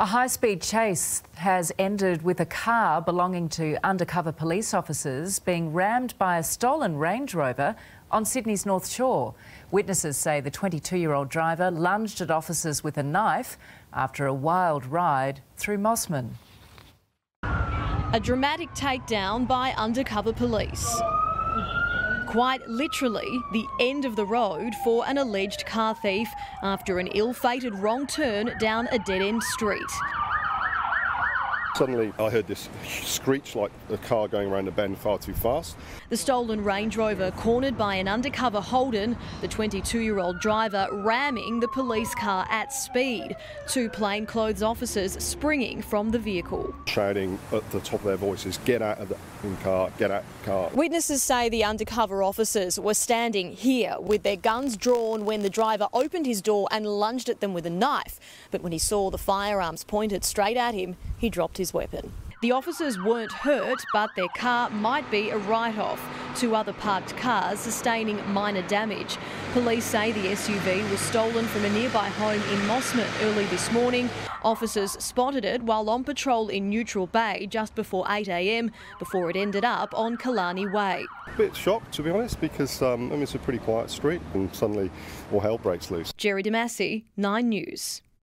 A high speed chase has ended with a car belonging to undercover police officers being rammed by a stolen Range Rover on Sydney's North Shore. Witnesses say the 22 year old driver lunged at officers with a knife after a wild ride through Mosman. A dramatic takedown by undercover police. Quite literally, the end of the road for an alleged car thief after an ill fated wrong turn down a dead end street. Suddenly, I heard this screech like a car going around a bend far too fast. The stolen Range Rover cornered by an undercover Holden, the 22 year old driver ramming the police car at speed. Two plainclothes officers springing from the vehicle. Shouting at the top of their voices, get out of the car, get out of the car. Witnesses say the undercover officers were standing here with their guns drawn when the driver opened his door and lunged at them with a knife. But when he saw the firearms pointed straight at him, he dropped his weapon. The officers weren't hurt, but their car might be a write off. Two other parked cars sustaining minor damage. Police say the SUV was stolen from a nearby home in Mosman early this morning. Officers spotted it while on patrol in Neutral Bay just before 8am before it ended up on Killarney Way. A bit shocked, to be honest, because um, I mean, it's a pretty quiet street and suddenly all hell breaks loose. Jerry Damasi, 9 News.